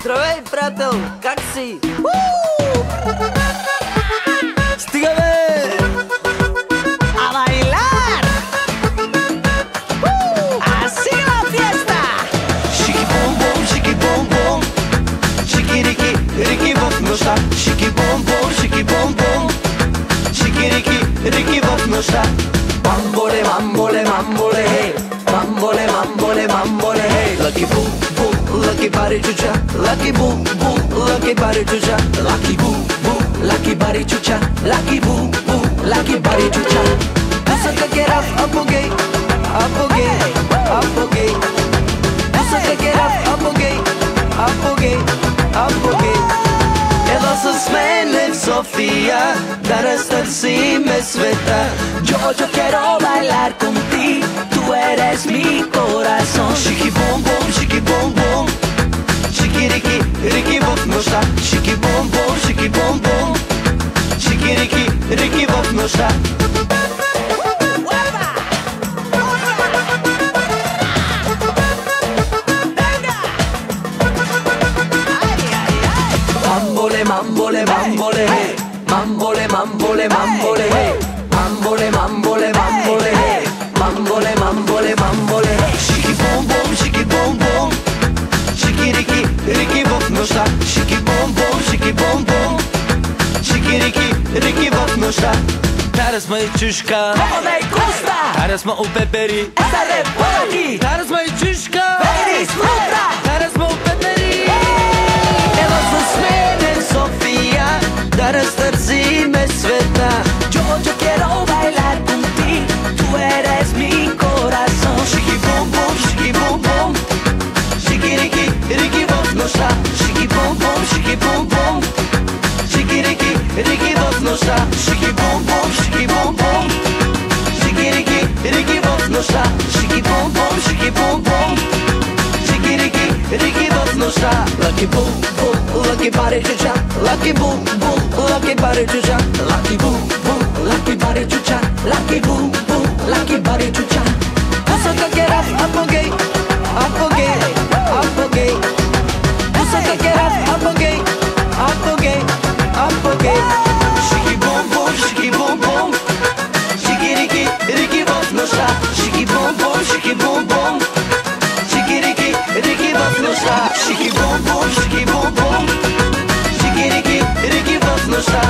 Здравей, приятел! Как си? Стига бе! Mendoza. Bambole, bambole, bambole, hey. Bambole, bambole, bambole, hey. Lucky boo, boo, lucky body chucha. Lucky boo, boo, lucky body chucha. Lucky boo, boo, lucky body chucha. Lucky boo, boo, lucky body chucha. Saka get up, up okay, up okay, up okay. Saka get up, up okay, up okay, up okay. Εδώ σας μένει Σοφία, τα ρεσταρσί με σβετά Yo, yo quiero bailar contigo, tú eres mi corazón. Chiqui bom bom, chiqui bom bom. Chiqui riqui, riqui bop nosa. Chiqui bom bom, chiqui bom bom. Chiqui riqui, riqui bop. Mambole, mambole, mambole, hey. mambole, mambole, mambole. mambole mambole mambole. Mambole mambole mambole. Şiki bom bom şiki bom bom Şiki riki riki bakmıyorsa Şiki bom bom şiki bom bom Şiki riki riki bakmıyorsa Teraz ma i Češka Ona i Kosta Teraz ma u Peperi Esa Repogi Teraz ma i Češka Veri Riki Wodnosza Shiki, bom bom, shiki, bom bom. Szyki Riki, Riki Wodnosza Shiki, bom bom, shiki, bom bom. Szyki Riki, Riki Wodnosza Lucky boom boom, lucky body chucha Lucky boom boom, lucky body chucha Lucky boom boom, lucky body chucha Lucky boom boom, lucky body chucha Hustle, cook it up, вас нужна шики бум бум, шики бум бум, шики-рики, рики вас нужна